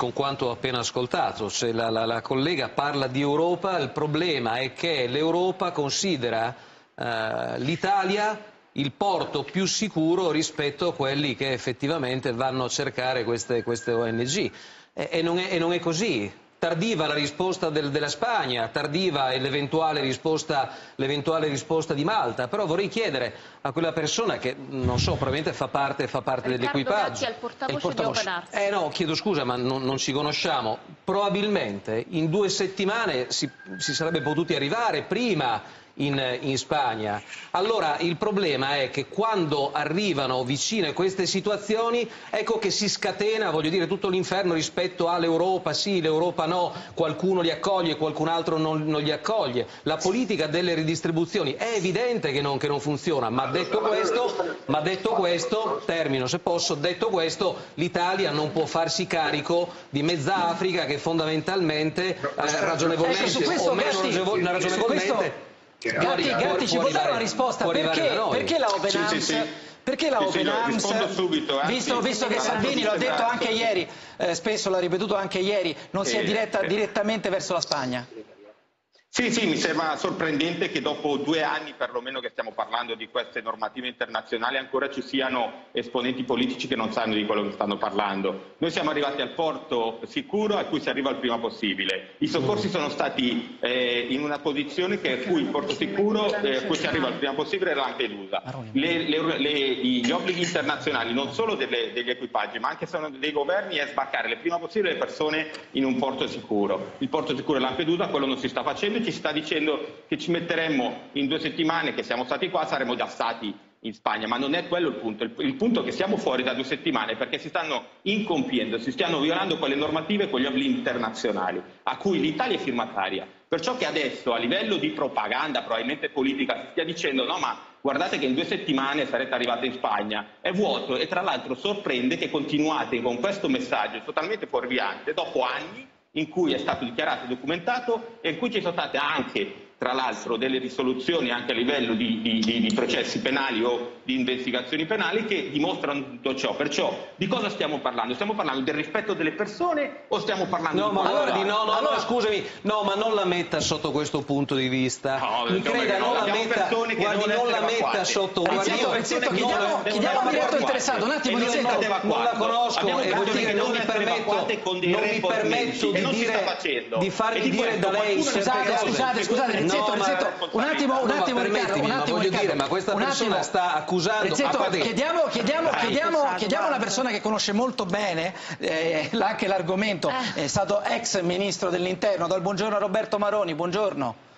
con quanto ho appena ascoltato. Se la, la, la collega parla di Europa, il problema è che l'Europa considera eh, l'Italia il porto più sicuro rispetto a quelli che effettivamente vanno a cercare queste, queste ONG. E, e, non è, e non è così tardiva la risposta del, della Spagna, tardiva l'eventuale risposta, risposta, di Malta, però vorrei chiedere a quella persona che, non so, probabilmente fa parte, fa parte dell'equipaggio. il portavoce, il portavoce di Open Arms. Eh no, chiedo scusa, ma non, non ci conosciamo. Probabilmente in due settimane si, si sarebbe potuti arrivare prima in, in, Spagna. Allora il problema è che quando arrivano vicine queste situazioni, ecco che si scatena, voglio dire, tutto l'inferno rispetto all'Europa, sì, l'Europa no, qualcuno li accoglie, qualcun altro non, non, li accoglie. La politica delle ridistribuzioni è evidente che non, che non funziona, ma detto questo, ma detto questo, termino se posso, detto questo, l'Italia non può farsi carico di mezza Africa che fondamentalmente eh, ragionevolmente ecco, o meno ragionevolmente Gatti, Gatti ci può dare una risposta. perché, perché la Open Arms sì, sì, sì. Perché la Open Arms, subito, visto, visto, che Salvini l'ha detto anche ieri, eh, spesso l'ha ripetuto anche ieri, non si è diretta direttamente verso la Spagna? Sì, sì, mi sembra sorprendente che dopo due anni perlomeno che stiamo parlando di queste normative internazionali ancora ci siano esponenti politici che non sanno di quello che stanno parlando. Noi siamo arrivati al porto sicuro a cui si arriva il prima possibile. I soccorsi sono stati eh, in una posizione che cui il porto sicuro eh, a cui si arriva il prima possibile era Lampedusa. Le, le, le, gli obblighi internazionali non solo delle, degli equipaggi ma anche dei governi è sbarcare il prima possibile le persone in un porto sicuro. Il porto sicuro è Lampedusa, quello non si sta facendo ci sta dicendo che ci metteremmo in due settimane che siamo stati qua, saremmo già stati in Spagna, ma non è quello il punto. Il, il, punto è che siamo fuori da due settimane perché si stanno incompiendo, si stanno violando quelle normative e quegli obblighi internazionali a cui l'Italia è firmataria. Perciò che adesso a livello di propaganda, probabilmente politica, si stia dicendo no ma guardate che in due settimane sarete arrivati in Spagna, è vuoto e tra l'altro sorprende che continuate con questo messaggio totalmente fuorviante dopo anni in cui è stato dichiarato e documentato e in cui ci sono state anche tra l'altro delle risoluzioni anche a livello di, di, di, di, processi penali o di investigazioni penali che dimostrano tutto ciò. Perciò di cosa stiamo parlando? Stiamo parlando del rispetto delle persone o stiamo parlando no, di... Ma guardi, no, no, allora, no, scusami, no, ma non la metta sotto questo punto di vista. No, Mi creda, non la metta, guardi, non, non la metta sotto... Rizzetto, Rizzetto, chiediamo, chiediamo a diretto interessato, un attimo, Rizzetto. Non la conosco e voglio dire, non mi permetto, non mi permetto di, dire, di farmi dire da lei... Scusate, scusate, scusate, Rizzetto, no, Rizzetto, un attimo, un attimo, Riccardo, un attimo, ma Riccardo, dire, ma questa persona sta accusando... Rizzetto, chiediamo, chiediamo, chiediamo, chiediamo a una persona che conosce molto bene eh, anche l'argomento, eh. è stato ex ministro dell'interno, dal buongiorno a Roberto Maroni, buongiorno.